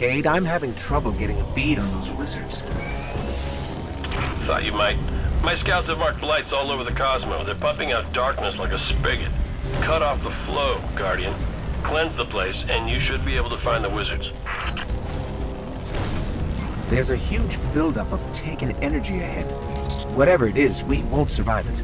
Cayde, I'm having trouble getting a bead on those wizards. Thought you might. My scouts have marked lights all over the Cosmo. They're pumping out darkness like a spigot. Cut off the flow, Guardian. Cleanse the place, and you should be able to find the wizards. There's a huge buildup of taken energy ahead. Whatever it is, we won't survive it.